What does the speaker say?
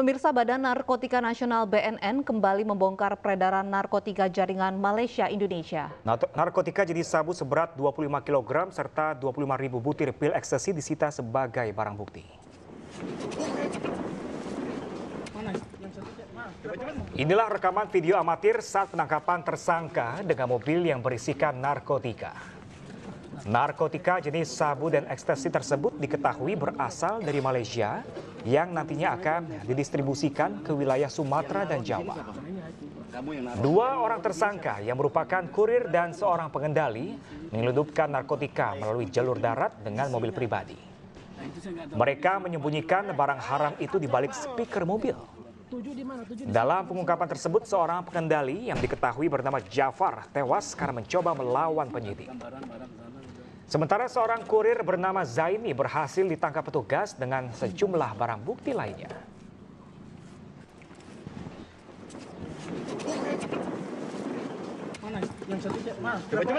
Pemirsa Badan Narkotika Nasional BNN kembali membongkar peredaran narkotika jaringan Malaysia Indonesia. Narkotika jenis sabu seberat 25 kg serta 25 ribu butir pil ekstasi disita sebagai barang bukti. Inilah rekaman video amatir saat penangkapan tersangka dengan mobil yang berisikan narkotika. Narkotika jenis sabu dan ekstasi tersebut diketahui berasal dari Malaysia yang nantinya akan didistribusikan ke wilayah Sumatera dan Jawa. Dua orang tersangka yang merupakan kurir dan seorang pengendali menyelundupkan narkotika melalui jalur darat dengan mobil pribadi. Mereka menyembunyikan barang haram itu di balik speaker mobil. Dalam pengungkapan tersebut, seorang pengendali yang diketahui bernama Jafar tewas karena mencoba melawan penyidik. Sementara seorang kurir bernama Zaini berhasil ditangkap petugas dengan sejumlah barang bukti lainnya. Mana? Yang satu, Coba